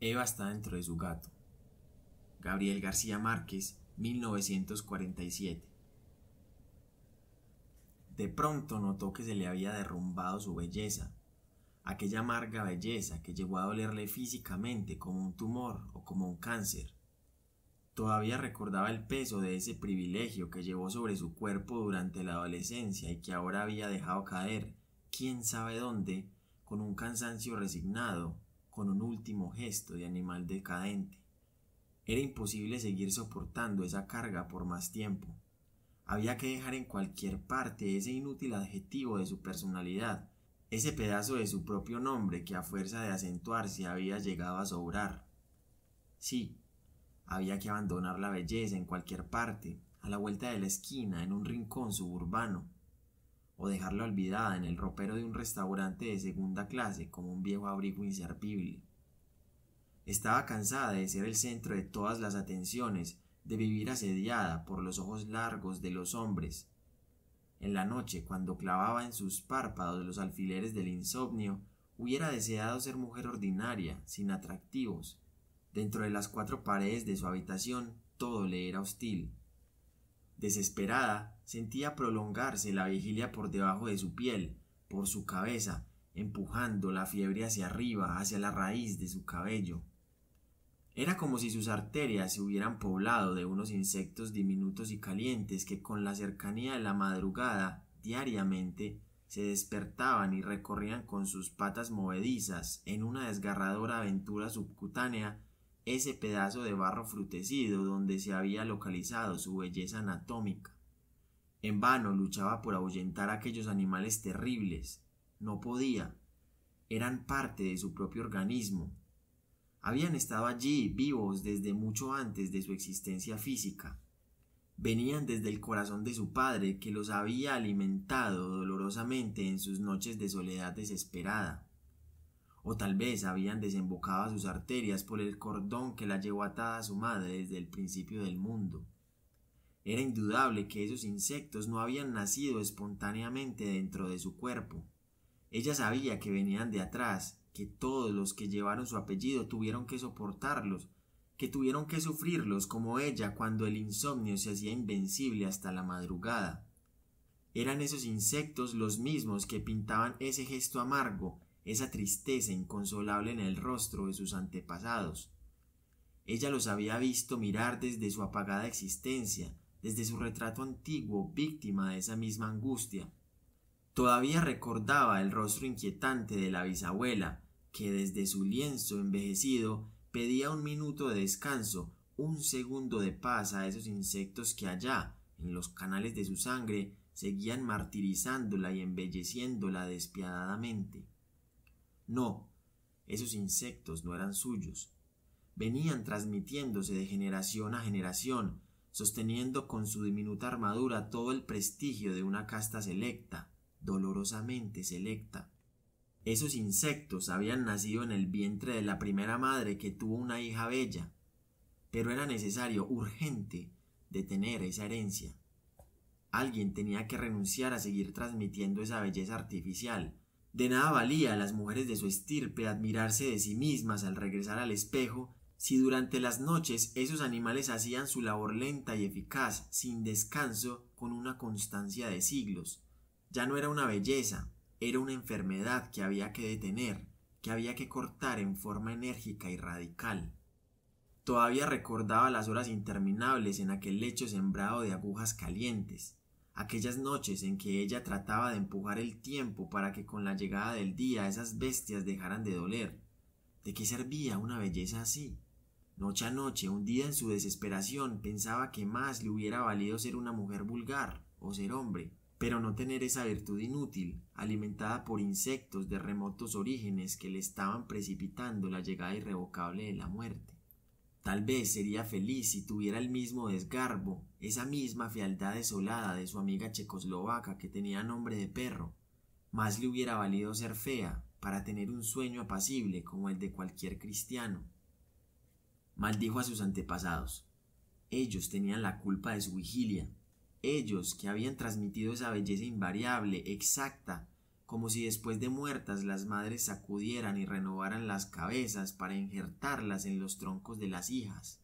Eva está dentro de su gato. Gabriel García Márquez, 1947. De pronto notó que se le había derrumbado su belleza, aquella amarga belleza que llegó a dolerle físicamente como un tumor o como un cáncer. Todavía recordaba el peso de ese privilegio que llevó sobre su cuerpo durante la adolescencia y que ahora había dejado caer, quién sabe dónde, con un cansancio resignado, con un último gesto de animal decadente. Era imposible seguir soportando esa carga por más tiempo. Había que dejar en cualquier parte ese inútil adjetivo de su personalidad, ese pedazo de su propio nombre que a fuerza de acentuarse había llegado a sobrar. Sí, había que abandonar la belleza en cualquier parte, a la vuelta de la esquina, en un rincón suburbano, o dejarla olvidada en el ropero de un restaurante de segunda clase como un viejo abrigo inservible. Estaba cansada de ser el centro de todas las atenciones, de vivir asediada por los ojos largos de los hombres. En la noche, cuando clavaba en sus párpados los alfileres del insomnio, hubiera deseado ser mujer ordinaria, sin atractivos, Dentro de las cuatro paredes de su habitación todo le era hostil. Desesperada, sentía prolongarse la vigilia por debajo de su piel, por su cabeza, empujando la fiebre hacia arriba, hacia la raíz de su cabello. Era como si sus arterias se hubieran poblado de unos insectos diminutos y calientes que con la cercanía de la madrugada diariamente se despertaban y recorrían con sus patas movedizas en una desgarradora aventura subcutánea ese pedazo de barro frutecido donde se había localizado su belleza anatómica. En vano luchaba por ahuyentar a aquellos animales terribles. No podía. Eran parte de su propio organismo. Habían estado allí vivos desde mucho antes de su existencia física. Venían desde el corazón de su padre que los había alimentado dolorosamente en sus noches de soledad desesperada o tal vez habían desembocado a sus arterias por el cordón que la llevó atada a su madre desde el principio del mundo. Era indudable que esos insectos no habían nacido espontáneamente dentro de su cuerpo. Ella sabía que venían de atrás, que todos los que llevaron su apellido tuvieron que soportarlos, que tuvieron que sufrirlos como ella cuando el insomnio se hacía invencible hasta la madrugada. Eran esos insectos los mismos que pintaban ese gesto amargo esa tristeza inconsolable en el rostro de sus antepasados. Ella los había visto mirar desde su apagada existencia, desde su retrato antiguo, víctima de esa misma angustia. Todavía recordaba el rostro inquietante de la bisabuela, que desde su lienzo envejecido pedía un minuto de descanso, un segundo de paz a esos insectos que allá, en los canales de su sangre, seguían martirizándola y embelleciéndola despiadadamente. No, esos insectos no eran suyos. Venían transmitiéndose de generación a generación, sosteniendo con su diminuta armadura todo el prestigio de una casta selecta, dolorosamente selecta. Esos insectos habían nacido en el vientre de la primera madre que tuvo una hija bella, pero era necesario, urgente, detener esa herencia. Alguien tenía que renunciar a seguir transmitiendo esa belleza artificial, de nada valía a las mujeres de su estirpe admirarse de sí mismas al regresar al espejo si durante las noches esos animales hacían su labor lenta y eficaz, sin descanso, con una constancia de siglos. Ya no era una belleza, era una enfermedad que había que detener, que había que cortar en forma enérgica y radical. Todavía recordaba las horas interminables en aquel lecho sembrado de agujas calientes, aquellas noches en que ella trataba de empujar el tiempo para que con la llegada del día esas bestias dejaran de doler. ¿De qué servía una belleza así? Noche a noche, un día en su desesperación, pensaba que más le hubiera valido ser una mujer vulgar o ser hombre, pero no tener esa virtud inútil, alimentada por insectos de remotos orígenes que le estaban precipitando la llegada irrevocable de la muerte. Tal vez sería feliz si tuviera el mismo desgarbo, esa misma fealdad desolada de su amiga checoslovaca que tenía nombre de perro. Más le hubiera valido ser fea para tener un sueño apacible como el de cualquier cristiano. Maldijo a sus antepasados. Ellos tenían la culpa de su vigilia. Ellos que habían transmitido esa belleza invariable, exacta, como si después de muertas las madres sacudieran y renovaran las cabezas para injertarlas en los troncos de las hijas.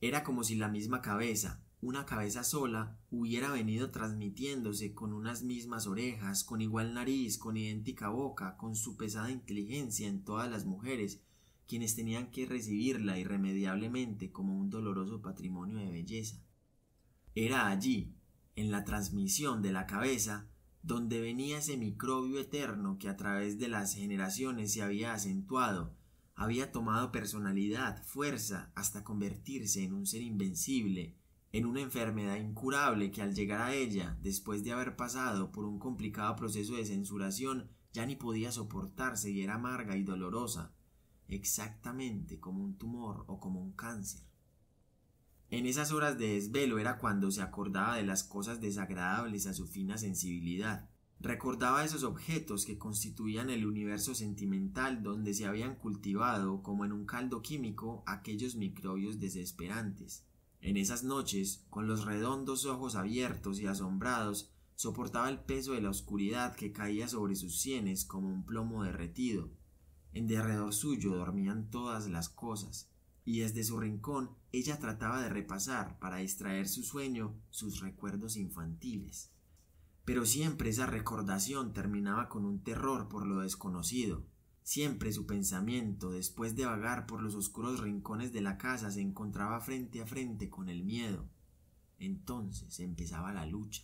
Era como si la misma cabeza, una cabeza sola, hubiera venido transmitiéndose con unas mismas orejas, con igual nariz, con idéntica boca, con su pesada inteligencia en todas las mujeres, quienes tenían que recibirla irremediablemente como un doloroso patrimonio de belleza. Era allí, en la transmisión de la cabeza, donde venía ese microbio eterno que a través de las generaciones se había acentuado, había tomado personalidad, fuerza, hasta convertirse en un ser invencible, en una enfermedad incurable que al llegar a ella, después de haber pasado por un complicado proceso de censuración, ya ni podía soportarse y era amarga y dolorosa, exactamente como un tumor o como un cáncer. En esas horas de desvelo era cuando se acordaba de las cosas desagradables a su fina sensibilidad. Recordaba esos objetos que constituían el universo sentimental donde se habían cultivado, como en un caldo químico, aquellos microbios desesperantes. En esas noches, con los redondos ojos abiertos y asombrados, soportaba el peso de la oscuridad que caía sobre sus sienes como un plomo derretido. En derredor suyo dormían todas las cosas, y desde su rincón ella trataba de repasar, para distraer su sueño, sus recuerdos infantiles. Pero siempre esa recordación terminaba con un terror por lo desconocido. Siempre su pensamiento, después de vagar por los oscuros rincones de la casa, se encontraba frente a frente con el miedo. Entonces empezaba la lucha,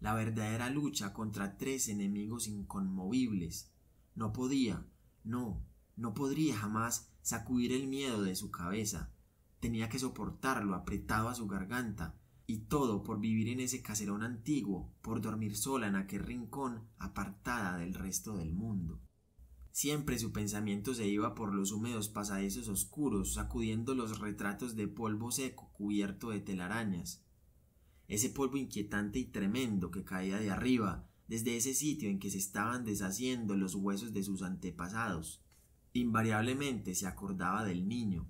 la verdadera lucha contra tres enemigos inconmovibles. No podía, no, no podría jamás sacudir el miedo de su cabeza. Tenía que soportarlo apretado a su garganta, y todo por vivir en ese caserón antiguo, por dormir sola en aquel rincón, apartada del resto del mundo. Siempre su pensamiento se iba por los húmedos pasadizos oscuros, sacudiendo los retratos de polvo seco cubierto de telarañas. Ese polvo inquietante y tremendo que caía de arriba, desde ese sitio en que se estaban deshaciendo los huesos de sus antepasados. Invariablemente se acordaba del niño.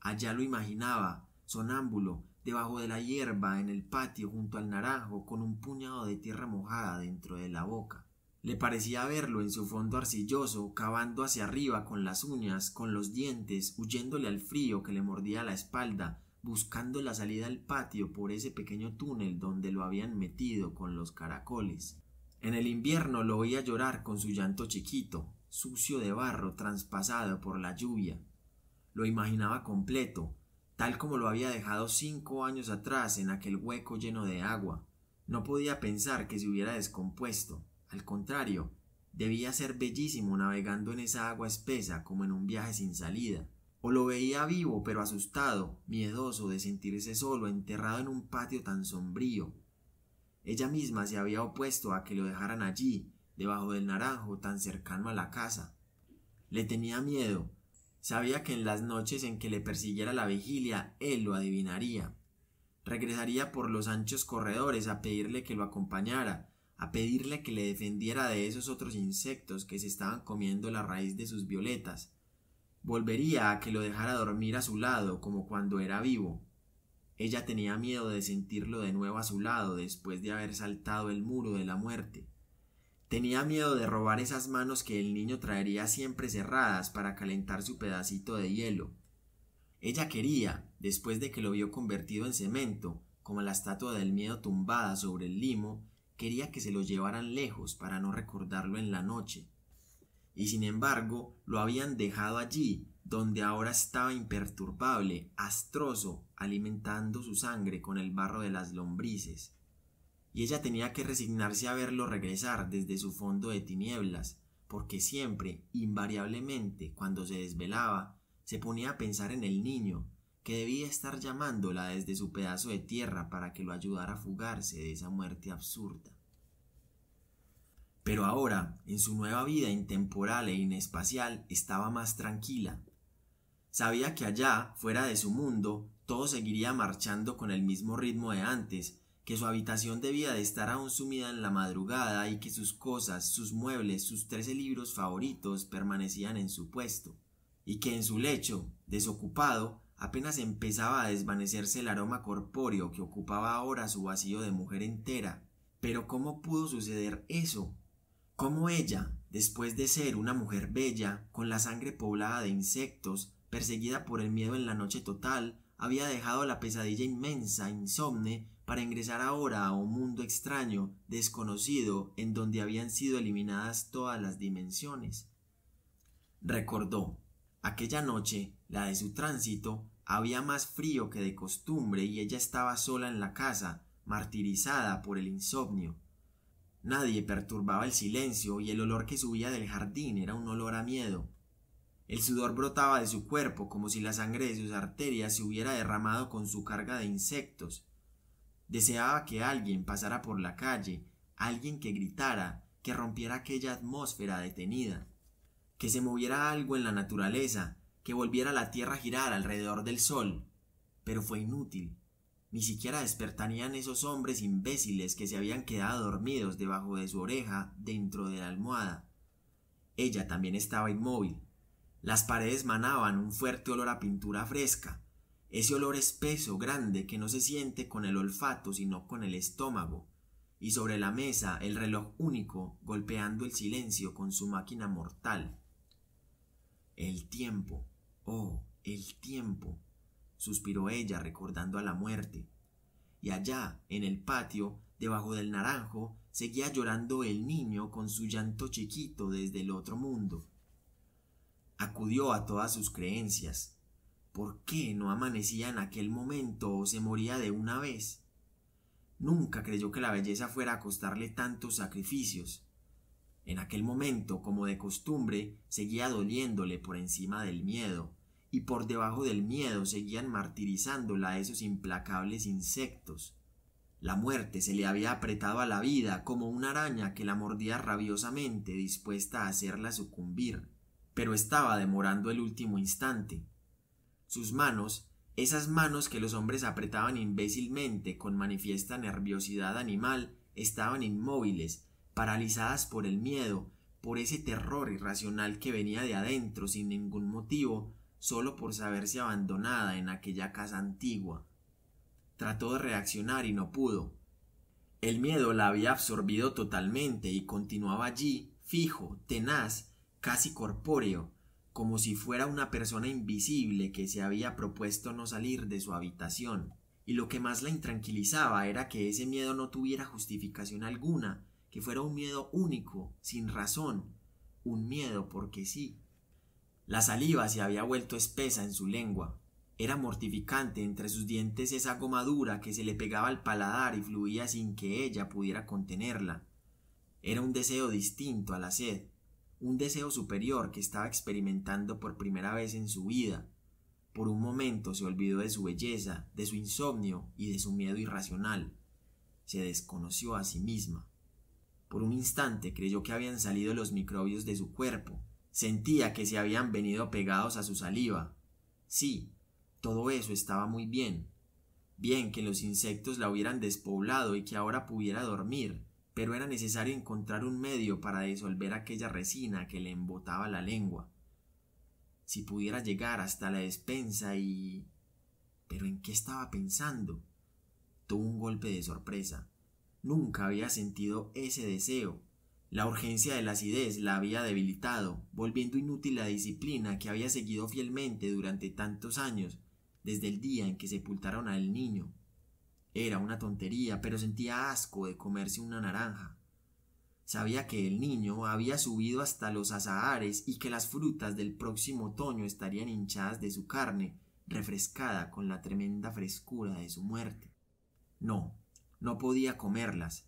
Allá lo imaginaba, sonámbulo, debajo de la hierba, en el patio junto al naranjo, con un puñado de tierra mojada dentro de la boca. Le parecía verlo en su fondo arcilloso, cavando hacia arriba con las uñas, con los dientes, huyéndole al frío que le mordía la espalda, buscando la salida al patio por ese pequeño túnel donde lo habían metido con los caracoles. En el invierno lo oía llorar con su llanto chiquito, sucio de barro traspasado por la lluvia. Lo imaginaba completo, tal como lo había dejado cinco años atrás en aquel hueco lleno de agua. No podía pensar que se hubiera descompuesto. Al contrario, debía ser bellísimo navegando en esa agua espesa como en un viaje sin salida. O lo veía vivo pero asustado, miedoso de sentirse solo, enterrado en un patio tan sombrío. Ella misma se había opuesto a que lo dejaran allí, debajo del naranjo tan cercano a la casa. Le tenía miedo. Sabía que en las noches en que le persiguiera la vigilia, él lo adivinaría. Regresaría por los anchos corredores a pedirle que lo acompañara, a pedirle que le defendiera de esos otros insectos que se estaban comiendo la raíz de sus violetas. Volvería a que lo dejara dormir a su lado como cuando era vivo. Ella tenía miedo de sentirlo de nuevo a su lado después de haber saltado el muro de la muerte. Tenía miedo de robar esas manos que el niño traería siempre cerradas para calentar su pedacito de hielo. Ella quería, después de que lo vio convertido en cemento, como la estatua del miedo tumbada sobre el limo, quería que se lo llevaran lejos para no recordarlo en la noche. Y sin embargo, lo habían dejado allí, donde ahora estaba imperturbable, astroso, alimentando su sangre con el barro de las lombrices y ella tenía que resignarse a verlo regresar desde su fondo de tinieblas, porque siempre, invariablemente, cuando se desvelaba, se ponía a pensar en el niño, que debía estar llamándola desde su pedazo de tierra para que lo ayudara a fugarse de esa muerte absurda. Pero ahora, en su nueva vida intemporal e inespacial, estaba más tranquila. Sabía que allá, fuera de su mundo, todo seguiría marchando con el mismo ritmo de antes, que su habitación debía de estar aún sumida en la madrugada y que sus cosas, sus muebles, sus trece libros favoritos permanecían en su puesto, y que en su lecho, desocupado, apenas empezaba a desvanecerse el aroma corpóreo que ocupaba ahora su vacío de mujer entera. Pero ¿cómo pudo suceder eso? Cómo ella, después de ser una mujer bella, con la sangre poblada de insectos, perseguida por el miedo en la noche total, había dejado la pesadilla inmensa, insomne, para ingresar ahora a un mundo extraño, desconocido, en donde habían sido eliminadas todas las dimensiones. Recordó. Aquella noche, la de su tránsito, había más frío que de costumbre y ella estaba sola en la casa, martirizada por el insomnio. Nadie perturbaba el silencio y el olor que subía del jardín era un olor a miedo. El sudor brotaba de su cuerpo como si la sangre de sus arterias se hubiera derramado con su carga de insectos. Deseaba que alguien pasara por la calle, alguien que gritara, que rompiera aquella atmósfera detenida, que se moviera algo en la naturaleza, que volviera la tierra a girar alrededor del sol. Pero fue inútil. Ni siquiera despertarían esos hombres imbéciles que se habían quedado dormidos debajo de su oreja dentro de la almohada. Ella también estaba inmóvil. Las paredes manaban un fuerte olor a pintura fresca, ese olor espeso, grande, que no se siente con el olfato sino con el estómago, y sobre la mesa el reloj único golpeando el silencio con su máquina mortal. El tiempo, oh, el tiempo, suspiró ella recordando a la muerte. Y allá, en el patio, debajo del naranjo, seguía llorando el niño con su llanto chiquito desde el otro mundo. Acudió a todas sus creencias. ¿Por qué no amanecía en aquel momento o se moría de una vez? Nunca creyó que la belleza fuera a costarle tantos sacrificios. En aquel momento, como de costumbre, seguía doliéndole por encima del miedo, y por debajo del miedo seguían martirizándola esos implacables insectos. La muerte se le había apretado a la vida como una araña que la mordía rabiosamente dispuesta a hacerla sucumbir, pero estaba demorando el último instante. Sus manos, esas manos que los hombres apretaban imbécilmente con manifiesta nerviosidad animal, estaban inmóviles, paralizadas por el miedo, por ese terror irracional que venía de adentro sin ningún motivo, solo por saberse abandonada en aquella casa antigua. Trató de reaccionar y no pudo. El miedo la había absorbido totalmente y continuaba allí, fijo, tenaz, casi corpóreo, como si fuera una persona invisible que se había propuesto no salir de su habitación. Y lo que más la intranquilizaba era que ese miedo no tuviera justificación alguna, que fuera un miedo único, sin razón, un miedo porque sí. La saliva se había vuelto espesa en su lengua. Era mortificante entre sus dientes esa goma dura que se le pegaba al paladar y fluía sin que ella pudiera contenerla. Era un deseo distinto a la sed, un deseo superior que estaba experimentando por primera vez en su vida. Por un momento se olvidó de su belleza, de su insomnio y de su miedo irracional. Se desconoció a sí misma. Por un instante creyó que habían salido los microbios de su cuerpo, Sentía que se habían venido pegados a su saliva. Sí, todo eso estaba muy bien. Bien que los insectos la hubieran despoblado y que ahora pudiera dormir, pero era necesario encontrar un medio para disolver aquella resina que le embotaba la lengua. Si pudiera llegar hasta la despensa y... ¿Pero en qué estaba pensando? Tuvo un golpe de sorpresa. Nunca había sentido ese deseo, la urgencia de la acidez la había debilitado, volviendo inútil la disciplina que había seguido fielmente durante tantos años, desde el día en que sepultaron al niño. Era una tontería, pero sentía asco de comerse una naranja. Sabía que el niño había subido hasta los azahares y que las frutas del próximo otoño estarían hinchadas de su carne, refrescada con la tremenda frescura de su muerte. No, no podía comerlas,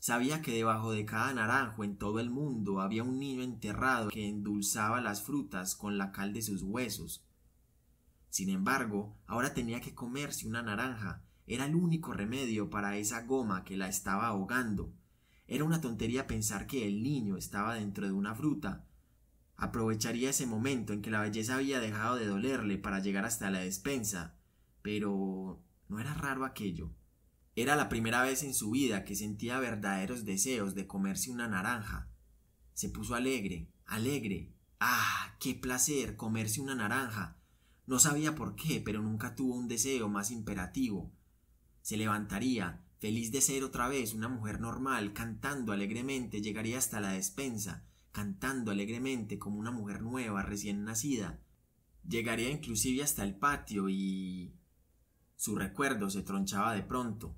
Sabía que debajo de cada naranjo en todo el mundo había un niño enterrado que endulzaba las frutas con la cal de sus huesos. Sin embargo, ahora tenía que comerse una naranja. Era el único remedio para esa goma que la estaba ahogando. Era una tontería pensar que el niño estaba dentro de una fruta. Aprovecharía ese momento en que la belleza había dejado de dolerle para llegar hasta la despensa. Pero no era raro aquello. Era la primera vez en su vida que sentía verdaderos deseos de comerse una naranja. Se puso alegre, alegre. ¡Ah! ¡Qué placer comerse una naranja! No sabía por qué, pero nunca tuvo un deseo más imperativo. Se levantaría, feliz de ser otra vez una mujer normal, cantando alegremente, llegaría hasta la despensa, cantando alegremente como una mujer nueva, recién nacida. Llegaría inclusive hasta el patio y... Su recuerdo se tronchaba de pronto.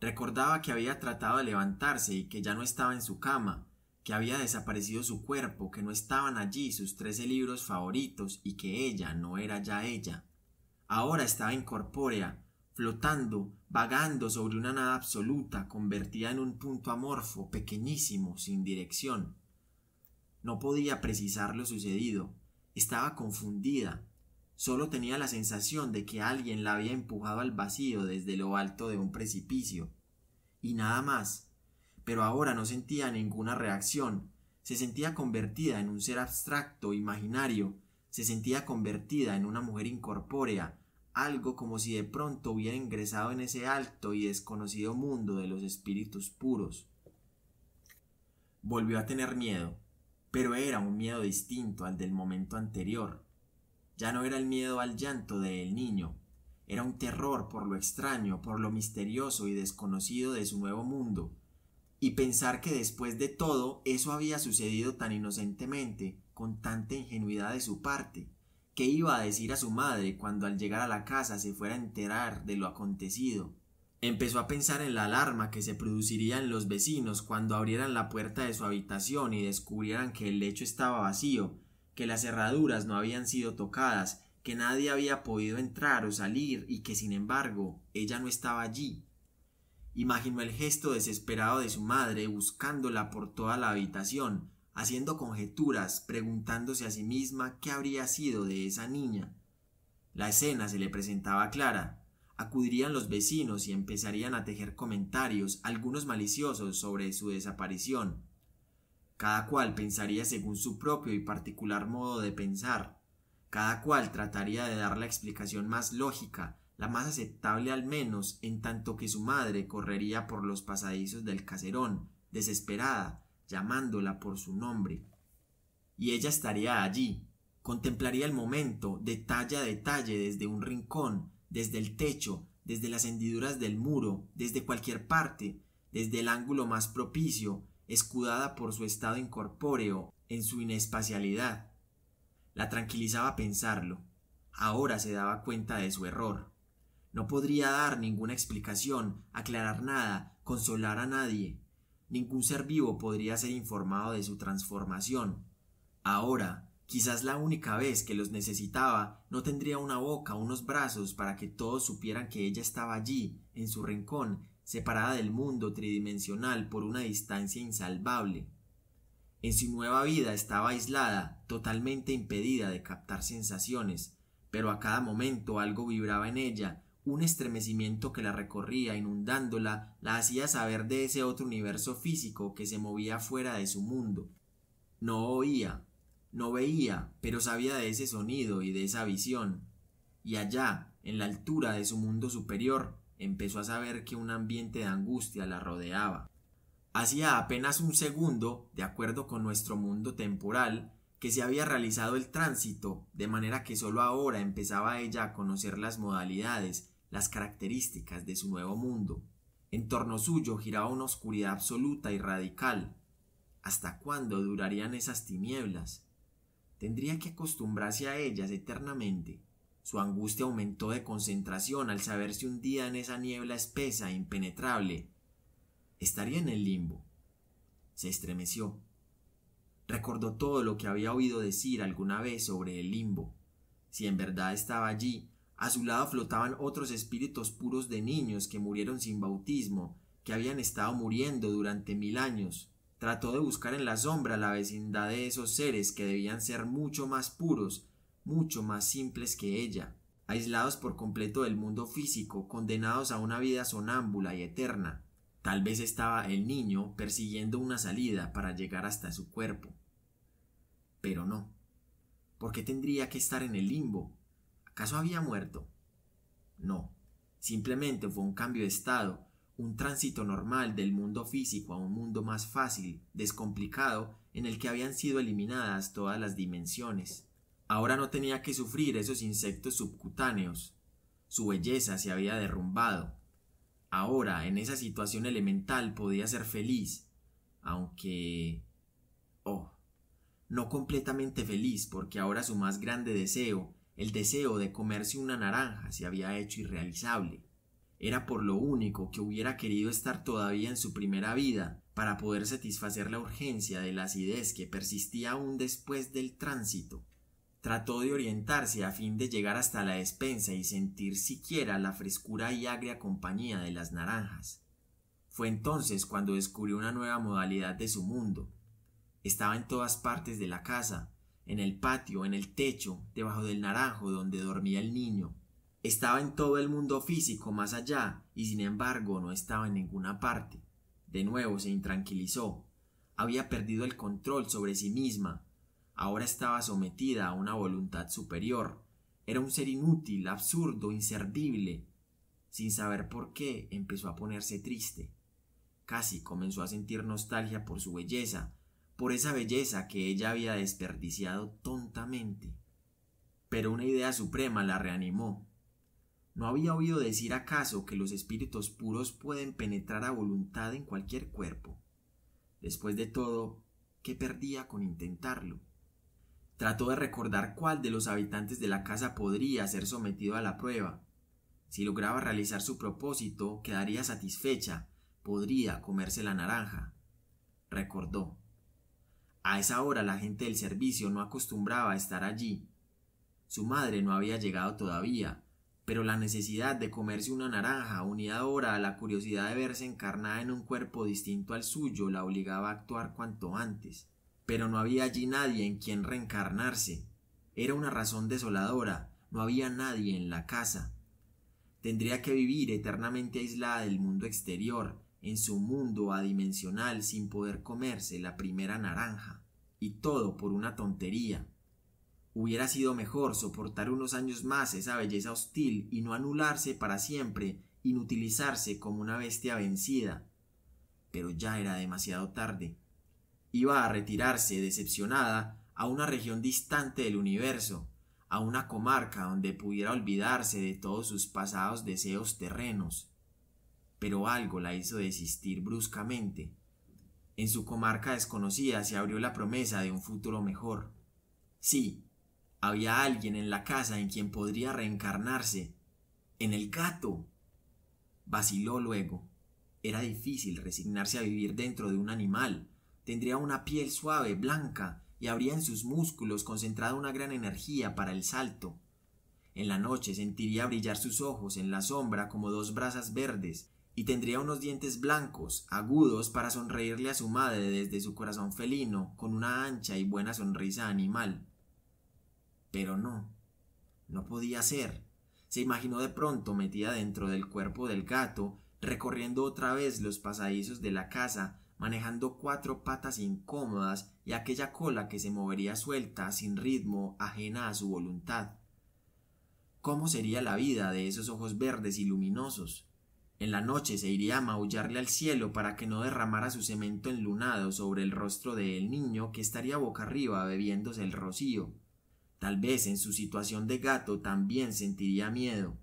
Recordaba que había tratado de levantarse y que ya no estaba en su cama, que había desaparecido su cuerpo, que no estaban allí sus trece libros favoritos y que ella no era ya ella. Ahora estaba incorpórea, flotando, vagando sobre una nada absoluta, convertida en un punto amorfo, pequeñísimo, sin dirección. No podía precisar lo sucedido, estaba confundida, solo tenía la sensación de que alguien la había empujado al vacío desde lo alto de un precipicio. Y nada más. Pero ahora no sentía ninguna reacción, se sentía convertida en un ser abstracto, imaginario, se sentía convertida en una mujer incorpórea, algo como si de pronto hubiera ingresado en ese alto y desconocido mundo de los espíritus puros. Volvió a tener miedo, pero era un miedo distinto al del momento anterior. Ya no era el miedo al llanto del niño, era un terror por lo extraño, por lo misterioso y desconocido de su nuevo mundo, y pensar que después de todo eso había sucedido tan inocentemente, con tanta ingenuidad de su parte, ¿Qué iba a decir a su madre cuando al llegar a la casa se fuera a enterar de lo acontecido? Empezó a pensar en la alarma que se produciría en los vecinos cuando abrieran la puerta de su habitación y descubrieran que el lecho estaba vacío, que las cerraduras no habían sido tocadas, que nadie había podido entrar o salir y que sin embargo ella no estaba allí. Imaginó el gesto desesperado de su madre buscándola por toda la habitación, haciendo conjeturas, preguntándose a sí misma qué habría sido de esa niña. La escena se le presentaba clara. Acudirían los vecinos y empezarían a tejer comentarios, algunos maliciosos, sobre su desaparición. Cada cual pensaría según su propio y particular modo de pensar. Cada cual trataría de dar la explicación más lógica, la más aceptable al menos, en tanto que su madre correría por los pasadizos del caserón, desesperada, llamándola por su nombre. Y ella estaría allí, contemplaría el momento, detalle a detalle, desde un rincón, desde el techo, desde las hendiduras del muro, desde cualquier parte, desde el ángulo más propicio, escudada por su estado incorpóreo, en su inespacialidad. La tranquilizaba pensarlo. Ahora se daba cuenta de su error. No podría dar ninguna explicación, aclarar nada, consolar a nadie. Ningún ser vivo podría ser informado de su transformación. Ahora, quizás la única vez que los necesitaba, no tendría una boca, unos brazos para que todos supieran que ella estaba allí, en su rincón, separada del mundo tridimensional por una distancia insalvable. En su nueva vida estaba aislada, totalmente impedida de captar sensaciones, pero a cada momento algo vibraba en ella, un estremecimiento que la recorría, inundándola, la hacía saber de ese otro universo físico que se movía fuera de su mundo. No oía, no veía, pero sabía de ese sonido y de esa visión. Y allá, en la altura de su mundo superior, empezó a saber que un ambiente de angustia la rodeaba. Hacía apenas un segundo, de acuerdo con nuestro mundo temporal, que se había realizado el tránsito, de manera que sólo ahora empezaba ella a conocer las modalidades las características de su nuevo mundo. En torno suyo giraba una oscuridad absoluta y radical. ¿Hasta cuándo durarían esas tinieblas? Tendría que acostumbrarse a ellas eternamente. Su angustia aumentó de concentración al saberse un día en esa niebla espesa e impenetrable. Estaría en el limbo. Se estremeció. Recordó todo lo que había oído decir alguna vez sobre el limbo. Si en verdad estaba allí, a su lado flotaban otros espíritus puros de niños que murieron sin bautismo, que habían estado muriendo durante mil años. Trató de buscar en la sombra la vecindad de esos seres que debían ser mucho más puros, mucho más simples que ella, aislados por completo del mundo físico, condenados a una vida sonámbula y eterna. Tal vez estaba el niño persiguiendo una salida para llegar hasta su cuerpo. Pero no. ¿Por qué tendría que estar en el limbo? ¿Acaso había muerto? No, simplemente fue un cambio de estado, un tránsito normal del mundo físico a un mundo más fácil, descomplicado, en el que habían sido eliminadas todas las dimensiones. Ahora no tenía que sufrir esos insectos subcutáneos. Su belleza se había derrumbado. Ahora, en esa situación elemental, podía ser feliz, aunque... Oh, no completamente feliz, porque ahora su más grande deseo, el deseo de comerse una naranja, se había hecho irrealizable. Era por lo único que hubiera querido estar todavía en su primera vida, para poder satisfacer la urgencia de la acidez que persistía aún después del tránsito. Trató de orientarse a fin de llegar hasta la despensa y sentir siquiera la frescura y agria compañía de las naranjas. Fue entonces cuando descubrió una nueva modalidad de su mundo. Estaba en todas partes de la casa, en el patio, en el techo, debajo del naranjo donde dormía el niño. Estaba en todo el mundo físico más allá, y sin embargo no estaba en ninguna parte. De nuevo se intranquilizó. Había perdido el control sobre sí misma, ahora estaba sometida a una voluntad superior. Era un ser inútil, absurdo, inservible. Sin saber por qué, empezó a ponerse triste. Casi comenzó a sentir nostalgia por su belleza, por esa belleza que ella había desperdiciado tontamente. Pero una idea suprema la reanimó. ¿No había oído decir acaso que los espíritus puros pueden penetrar a voluntad en cualquier cuerpo? Después de todo, ¿qué perdía con intentarlo? Trató de recordar cuál de los habitantes de la casa podría ser sometido a la prueba. Si lograba realizar su propósito, quedaría satisfecha, podría comerse la naranja. Recordó. A esa hora la gente del servicio no acostumbraba a estar allí. Su madre no había llegado todavía, pero la necesidad de comerse una naranja, unida ahora a la curiosidad de verse encarnada en un cuerpo distinto al suyo, la obligaba a actuar cuanto antes pero no había allí nadie en quien reencarnarse. Era una razón desoladora, no había nadie en la casa. Tendría que vivir eternamente aislada del mundo exterior, en su mundo adimensional sin poder comerse la primera naranja, y todo por una tontería. Hubiera sido mejor soportar unos años más esa belleza hostil y no anularse para siempre, inutilizarse como una bestia vencida. Pero ya era demasiado tarde iba a retirarse decepcionada a una región distante del universo, a una comarca donde pudiera olvidarse de todos sus pasados deseos terrenos. Pero algo la hizo desistir bruscamente. En su comarca desconocida se abrió la promesa de un futuro mejor. Sí, había alguien en la casa en quien podría reencarnarse. En el gato. Vaciló luego. Era difícil resignarse a vivir dentro de un animal, Tendría una piel suave, blanca, y habría en sus músculos concentrada una gran energía para el salto. En la noche sentiría brillar sus ojos en la sombra como dos brasas verdes, y tendría unos dientes blancos, agudos, para sonreírle a su madre desde su corazón felino, con una ancha y buena sonrisa animal. Pero no, no podía ser. Se imaginó de pronto metida dentro del cuerpo del gato, recorriendo otra vez los pasadizos de la casa, manejando cuatro patas incómodas y aquella cola que se movería suelta, sin ritmo, ajena a su voluntad. ¿Cómo sería la vida de esos ojos verdes y luminosos? En la noche se iría a maullarle al cielo para que no derramara su cemento enlunado sobre el rostro del niño que estaría boca arriba bebiéndose el rocío. Tal vez en su situación de gato también sentiría miedo,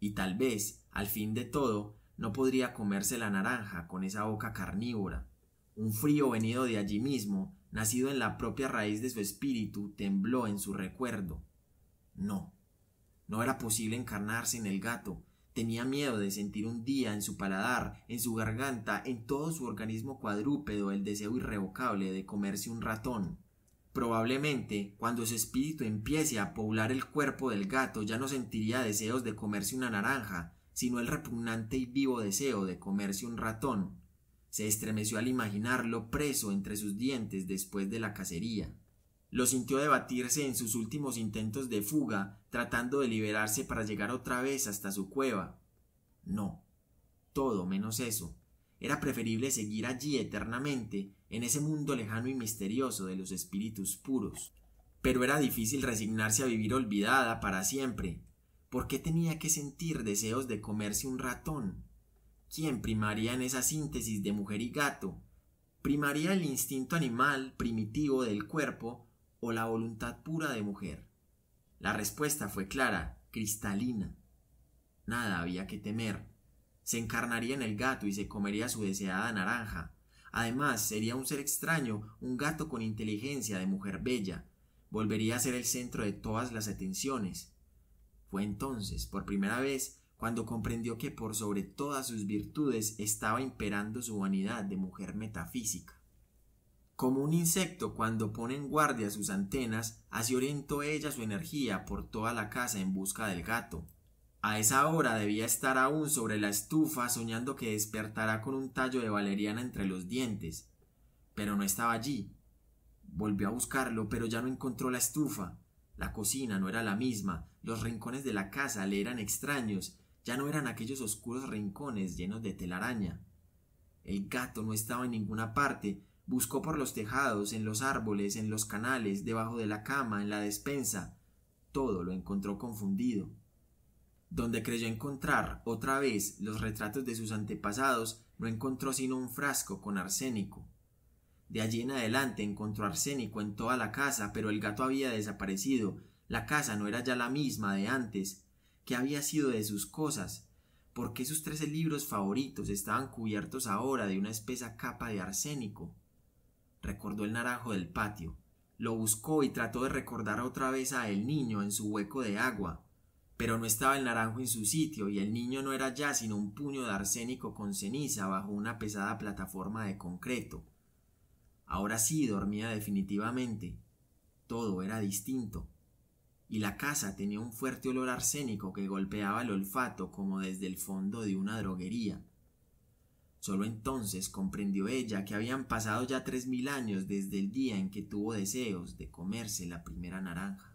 y tal vez, al fin de todo, no podría comerse la naranja con esa boca carnívora. Un frío venido de allí mismo, nacido en la propia raíz de su espíritu, tembló en su recuerdo. No, no era posible encarnarse en el gato. Tenía miedo de sentir un día en su paladar, en su garganta, en todo su organismo cuadrúpedo el deseo irrevocable de comerse un ratón. Probablemente, cuando su espíritu empiece a poblar el cuerpo del gato, ya no sentiría deseos de comerse una naranja, sino el repugnante y vivo deseo de comerse un ratón. Se estremeció al imaginarlo preso entre sus dientes después de la cacería. Lo sintió debatirse en sus últimos intentos de fuga, tratando de liberarse para llegar otra vez hasta su cueva. No, todo menos eso. Era preferible seguir allí eternamente, en ese mundo lejano y misterioso de los espíritus puros. Pero era difícil resignarse a vivir olvidada para siempre. ¿Por qué tenía que sentir deseos de comerse un ratón? ¿Quién primaría en esa síntesis de mujer y gato? ¿Primaría el instinto animal primitivo del cuerpo o la voluntad pura de mujer? La respuesta fue clara, cristalina. Nada había que temer. Se encarnaría en el gato y se comería su deseada naranja. Además, sería un ser extraño, un gato con inteligencia de mujer bella. Volvería a ser el centro de todas las atenciones. Fue entonces, por primera vez, cuando comprendió que por sobre todas sus virtudes estaba imperando su vanidad de mujer metafísica. Como un insecto cuando pone en guardia sus antenas, así orientó ella su energía por toda la casa en busca del gato. A esa hora debía estar aún sobre la estufa soñando que despertará con un tallo de valeriana entre los dientes. Pero no estaba allí. Volvió a buscarlo, pero ya no encontró la estufa. La cocina no era la misma, los rincones de la casa le eran extraños, ya no eran aquellos oscuros rincones llenos de telaraña. El gato no estaba en ninguna parte, buscó por los tejados, en los árboles, en los canales, debajo de la cama, en la despensa. Todo lo encontró confundido. Donde creyó encontrar otra vez los retratos de sus antepasados, no encontró sino un frasco con arsénico. De allí en adelante encontró arsénico en toda la casa, pero el gato había desaparecido. La casa no era ya la misma de antes. ¿Qué había sido de sus cosas? ¿Por qué sus trece libros favoritos estaban cubiertos ahora de una espesa capa de arsénico? Recordó el naranjo del patio. Lo buscó y trató de recordar otra vez a el niño en su hueco de agua. Pero no estaba el naranjo en su sitio y el niño no era ya sino un puño de arsénico con ceniza bajo una pesada plataforma de concreto. Ahora sí dormía definitivamente. Todo era distinto. Y la casa tenía un fuerte olor arsénico que golpeaba el olfato como desde el fondo de una droguería. Solo entonces comprendió ella que habían pasado ya tres mil años desde el día en que tuvo deseos de comerse la primera naranja.